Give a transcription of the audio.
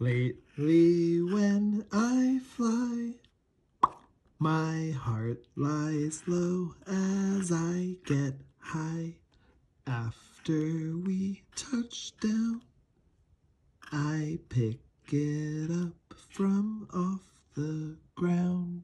Lately when I fly, my heart lies low as I get high. After we touch down, I pick it up from off the ground.